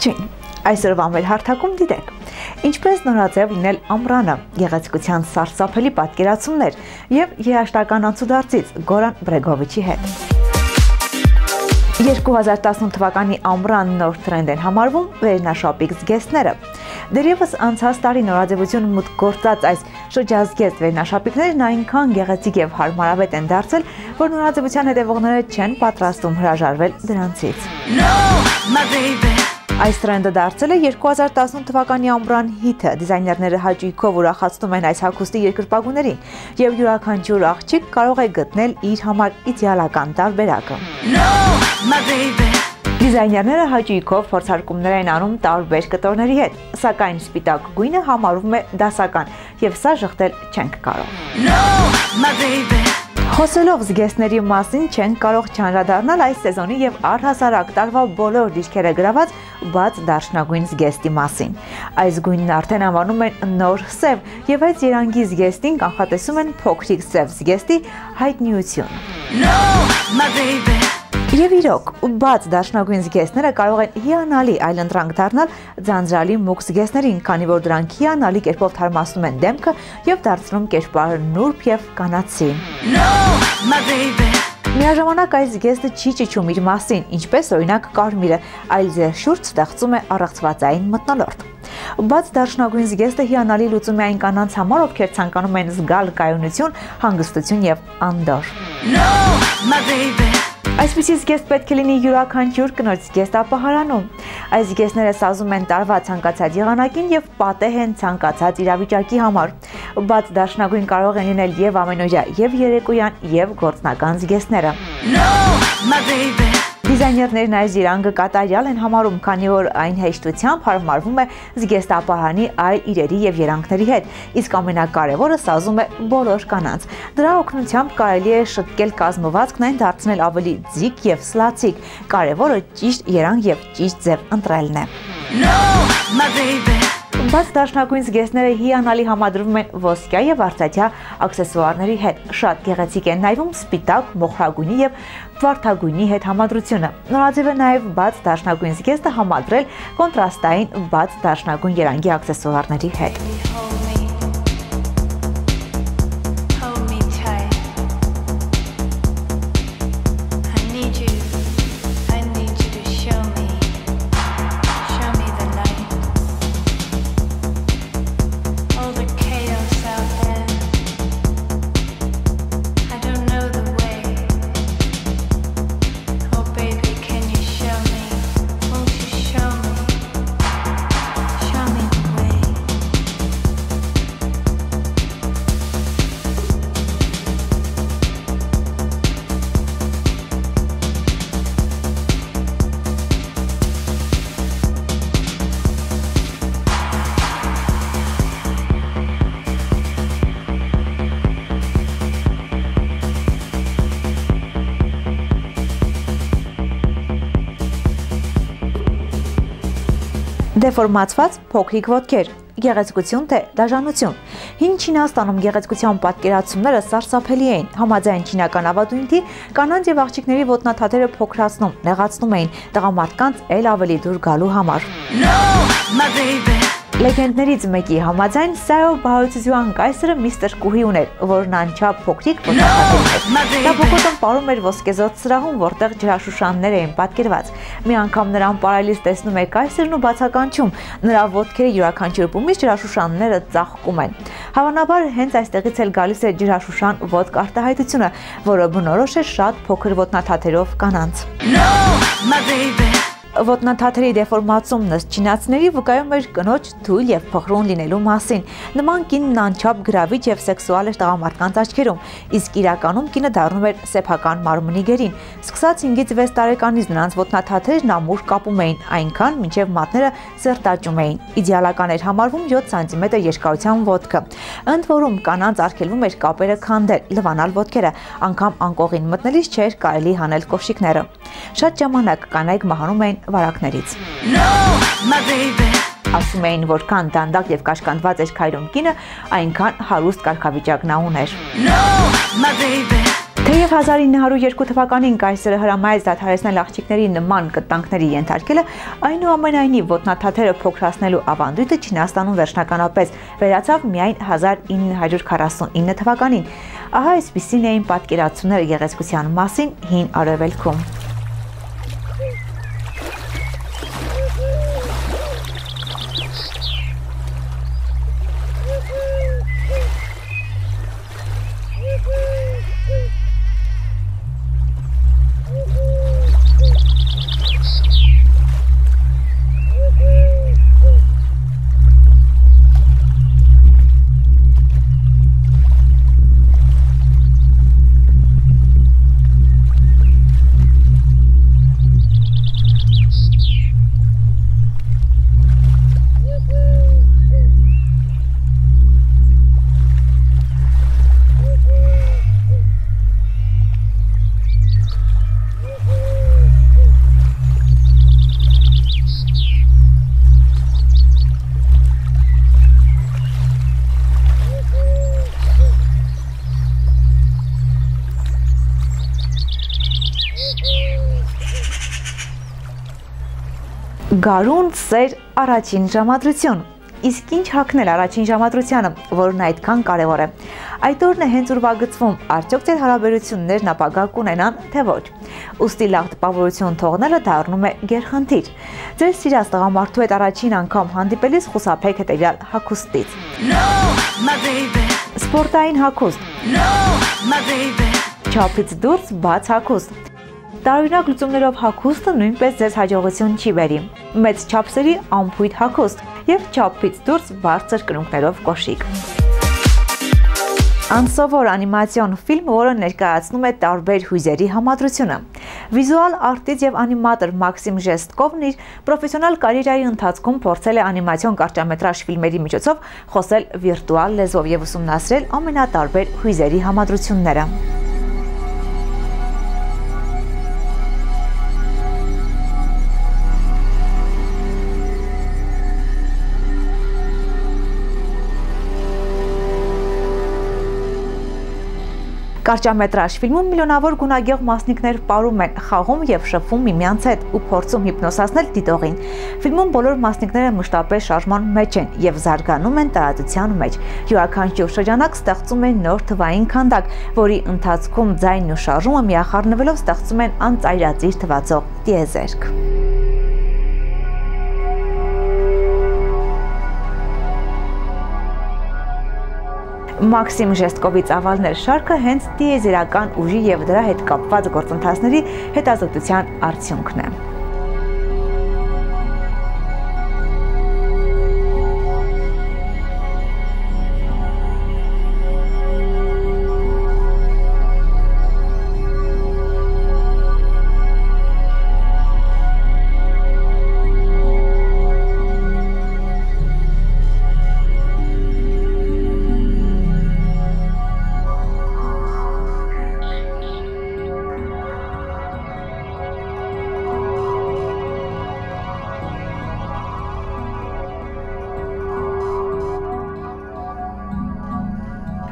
Ողջույն։ Այսօրվա մեր հարթակում դիտենք ինչպես նորաձև լինել ամռանը, գեղեցկության սարսափելի պատկերացումներ եւ երաշտական անցուդարձից Գորան Բրեգովիչի հետ։ 2018 թվականի ամռան նոր տրենդ են համարվում վերնաշապիկ զգեստները։ Դերևս անցած տարի նորաձևություն մուտք գործած այս շրջազգեստ վերնաշապիկներն այնքան գեղեցիկ եւ հարմարավետ են դարձել, որ նորաձևության հետևողները չեն պատրաստում հրաժարվել դրանցից։ No, my baby Այս տրենդը դարձել է 2018 թվականի ամռան հիթը։ Դիզայներները հաճույքով ուրախացնում են այս հագուստի երկրպագուներին, եւ յուրաքանչյուր աղջիկ կարող է գտնել իր համար իդեալական տարբերակը։ Դիզայներները հաճույքով փորձարկումներ են անում տարբեր կտորների հետ, սակայն սպիտակ գույնը համարվում է դասական, եւ սա շղթել չենք կարող։ No, my baby Խոսելով զգեստների մասին չեն կարող չանդրադառնալ այս սեզոնի եւ առհասարակ տարվա բոլոր դիրքերը գրաված բաց դարշնագույն զգեստի մասին։ Այս գույնն արդեն անվանում են նոր սև եւ այս երանգի զգեստին կանխատեսում են փոքրիկ սև զգեստի հայտնիություն։ No, my baby Եվ իրոք, բաց դաշնագույն զգեստները կարող են հիանալի այլընտրանք դառնալ ձանձրալի մուկ զգեստներին, քանի որ դրանք հիանալի կերպով թարմացնում են դեմքը եւ դարձնում կերպարը նուրբ եւ կանացի։ Միաժամանակ այս զգեստը չի ճիչում իր մասին, ինչպես օրինակ կարմիրը, այլ ձեր շուրջ ստեղծում է առեղծվածային մթնոլորտ։ Բաց դաշնագույն զգեստը հիանալի լուծում է այն կանանց համար, ովքեր ցանկանում են զգալ կայունություն, հանգստություն եւ անդոր։ No, my baby Այսպիսի զգեստ պետք է լինի յուրաքանչյուր կնոջ զգեստ ապահարանում։ Այս զգեստները սազում են տարվա ցանկացած եղանակին եւ պատեհ են ցանկացած իրավիճակի համար։ Բաց դաշնագույն կարող են լինել եւ ամենօրյա, եւ երեկոյան, եւ գործնական զգեստները։ No, my baby Դիզայներներն այս իրանգը կատարյալ են համարում, քանի որ այն հեշտությամբ հարմարվում է զգեստապահանի այլ իրերի եւ երանգների հետ, իսկ ամենակարևորը սազում է բոլոր կանանց։ Դրա օգնությամբ կարելի է շտկել կազմվածքն այն դարձնել ավելի ձիգ եւ սլացիկ։ Կարևորը ճիշտ երանգ եւ ճիշտ ձև ընտրելն է։ No, my baby Բաց դաշնակույն զգեստները հիանալի համադրվում են ոսկյա եւ արծաթյա աքսեսուարների հետ։ Շատ գեղեցիկ են նայվում սպիտակ, մոխրագույնի եւ վարդագույնի հետ համադրությունը։ Նորաձև է նաեւ բաց դաշնակույն զգեստը համադրել կոնտրաստային բաց դաշնակույն երանգի աքսեսուարների հետ։ դեֆորմացված փոքրիկ ոտքեր, գեղեցկություն թե դաժանություն։ Հին Չինաստանում գեղեցկության պատկերացումները սարսափելի էին։ Համաձայն չինական ավանդույթի կանանց եւ աղջիկների ոտնաթաթերը փոքրացնում, նեղացնում էին տղամարդկանց ել ավելի դուր գալու համար։ No, my baby Լեգենդներից մեկի համաձայն Սայո Բաուցյուան կայսրը միստր Կուհի ուներ, որն անչափ փոքրիկ ոտնահատել էր։ Նա բողոքում ապարում էր ոսկեզոծ սրահում, որտեղ ջրաշուշաններ էին պատկերված։ Մի անգամ նրան պարալից տեսնում է կայսրն ու բացականչում։ Նրա ոտքերը յուրաքանչյուր բումից ջրաշուշանները ծաղկում են։ Հավանաբար հենց այստեղից էլ գալիս է ջրաշուշան ոտք արտահայտությունը, որը բնորոշ է շատ փոքր ոտնաթաթերով կանանց։ No, my baby Ոտնաթաթերի դեֆորմացումն ըստ չինացիների վկայում էր կնոջ թույլ եւ փխրուն լինելու մասին։ Նման կինն անչափ գրավիչ եւ սեքսուալ էր տղամարդկանց աչքերում, իսկ իրականում կինը դառնում էր սեփական մարմնի գերին։ Սկսած 5-ից 6 տարեկանից նրանց ոտնաթաթերն ամուր կապում էին, այնքան մինչև մատները սերտաճում էին։ Իդեալական էր համարվում 7 սանտիմետր երկարության ոտքը։ Ընդ որում կանանց արգելվում էր կապերը քանդել, լվանալ ոտքերը, անգամ անկողին մտնելիս չէր կարելի հանել կոշիկները։ Շատ ժամանակ կանայք մահանում էին վարակներից։ No, my baby. Ասում էին, որ քան դանդակ եւ կաշկանդված էր քայլում կինը, այնքան հարուստ կարգավիճակ նա ուներ։ No, my baby. Թեև 1902 թվականին կայսրը հրամայեց դադարեցնել աղջիկների նման կտանքների ենթարկելը, այնուամենայնիվ ոտնաթաթերը փոքրացնելու ավանդույթը Չինաստանում վերջնականապես վերացավ միայն 1949 թվականին։ Ահա այսպիսին էին պատկերացումները գեղեցկության մասին հին արևելքում։ Գարուն սեր առաջին ժամադրություն։ Իսկ ինչ հակնել առաջին ժամադրությանը, որն այդքան կարևոր է։ Այդ օրն է հենց ուրվագծվում, արդյոք ձեր հարաբերություններն ապագա կունենան, թե ոչ։ Ոստի լավ տպավորություն թողնելը դառնում է գերխնդիր։ Ձեր սիրած տղամարդու հետ առաջին անգամ հանդիպելիս խուսափեք հետևյալ baby։ Սպորտային baby։ Չափից դուրս բաց հակոստ Տարօրինակ լուծումներով հագուստը նույնպես ձեզ հաջողություն չի բերի։ Մեծ չափսերի ամփույթ հագուստ եւ չափից դուրս բարձր կրունկներով կոշիկ։ Անսովոր անիմացիոն ֆիլմ, որը ներկայացնում է տարբեր հույզերի համադրությունը։ Վիզուալ արտիст եւ անիմատոր Մաքսիմ Ժեստկովն իր պրոֆեսիոնալ կարիերայի ընթացքում փորձել է անիմացիոն կարճամետրաժ ֆիլմերի միջոցով խոսել վիրտուալ լեզվով եւ ուսումնասիրել ամենատարբեր հույզերի համադրությունները։ Կարճամետրաժ ֆիլմում միլիոնավոր գունագեղ մասնիկներ ապարում են, խաղում եւ շփվում միմյանց հետ ու փորձում հիպնոսացնել դիտողին։ Ֆիլմում բոլոր մասնիկները մշտապես շարժման մեջ են եւ զարգանում են տարածության մեջ։ Յուրաքանչյուր շրջանակ ստեղծում են նոր թվային քանդակ, որի ընթացքում ձայնն ու շարժումը միախառնվելով ստեղծում են անծայրածիր թվացող տիեզերք։ Մաքսիմ Ժեստկովի ծավալներ շարքը հենց դիեզերական ուժի եւ դրա հետ կապված գործընթացների հետազոտության արդյունքն է։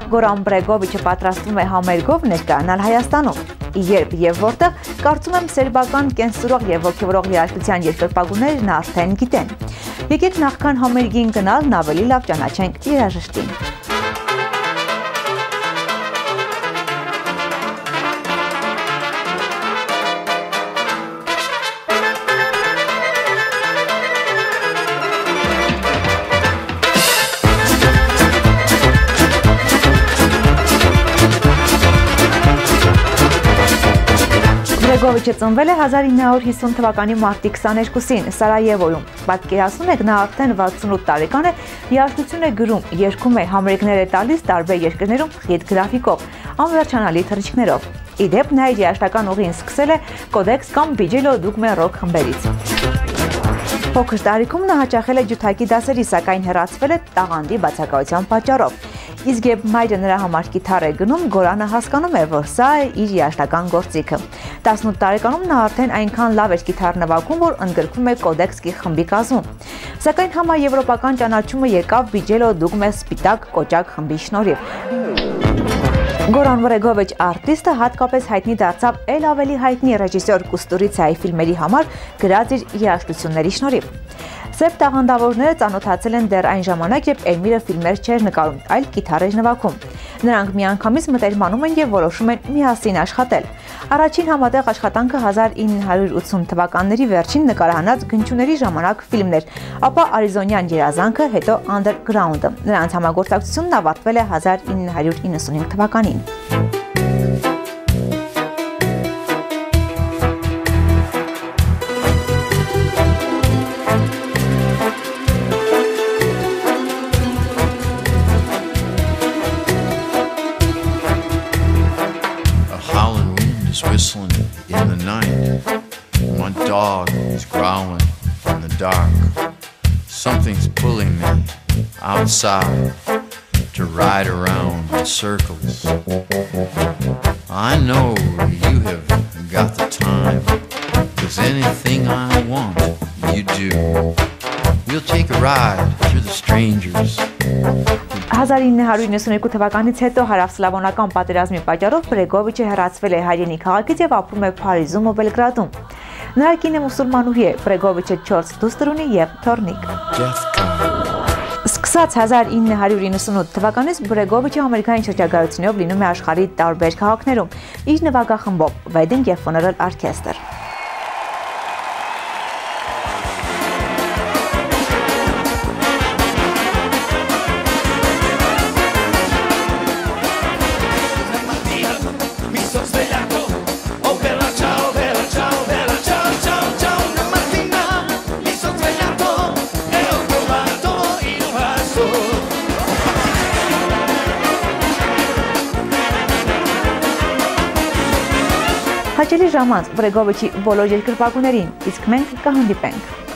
Գորան Բրեգովիչը պատրաստվում է համերգով ներկայանալ Հայաստանում։ Երբ եւ որտեղ կարծում եմ սերբական կենսուրող եւ ողջորող երաժշտության երկրպագուները նա արդեն գիտեն։ Եկեք նախքան համերգին գնալ, ավելի լավ ճանաչենք երաժշտին։ Գրեգովիչը ծնվել է 1950 թվականի մարտի 22-ին Սարայևոյում։ Պատկերացնում եք, նա արդեն 68 տարեկան է, երաժշտություն է գրում, երգում է, համերգներ է տալիս տարբեր երկրներում խիտ գրաֆիկով, անվերջանալի թռիչքներով։ Իդեպ նա իր երաժշտական ուղին սկսել է Codex կամ Bijelo Dugme Rock խմբերից։ Փոքր տարիքում նա հաճախել է ջութակի դասերի, սակայն հեռացվել է տաղանդի բացակայության պատճառով։ Իսկ երբ մայրը նրա համար կիթառ է գնում, Գորանը հասկանում է, որ սա է իր երաշտական գործիքը։ 18 տարեկանում նա արդեն այնքան լավ էր կիթառ նվագում, որ ընդգրկվում է Կոդեքսկի խմբի կազմում։ Սակայն համաեվրոպական ճանաչումը եկավ Բիջելո Դուգմես Սպիտակ կոճակ խմբի շնորհիվ։ Գորան Վրեգովիչ արտիստը հատկապես հայտնի դարձավ ել ավելի հայտնի ռեժիսոր Կուստուրիցայի ֆիլմերի համար գրած իր երաժշտությունների շնորհիվ։ Սև տաղանդավորները ծանոթացել են դեռ այն ժամանակ, երբ Էլմիրը ֆիլմեր չէր նկարում, այլ կիթառ էր նվագում։ Նրանք միանգամից մտերմանում են եւ որոշում են միասին աշխատել։ Առաջին համատեղ աշխատանքը 1980 թվականների վերջին նկարահանած Գնչուների ժամանակ ֆիլմներ, ապա Արիզոնյան երազանքը, հետո Underground-ը։ Նրանց համագործակցությունն ավարտվել է 1995 թվականին։ dog is growling in the dark. Something's pulling me outside to ride around in circles. I know you have got the time, cause anything I want, you do. We'll take a ride through the strangers. 1992 թվականից հետո հարավսլավոնական պատերազմի պատճառով Բրեգովիչը հեռացվել է հայրենի քաղաքից եւ ապրում է Փարիզում ու Բելգրադում։ Նրա կինը մուսուլմանուհի է, Բրեգովիչը 4 դուստր ունի եւ թորնիկ։ Սկսած 1998 թվականից Բրեգովիչը ամերիկյան շրջագայությունով լինում է աշխարհի տարբեր քաղաքներում իր նվագախմբով Wedding եւ Funeral Orchestra։ Հաճելի ժամանց Բրեգովիչի բոլոր երկրպագուներին, իսկ մենք կհանդիպենք։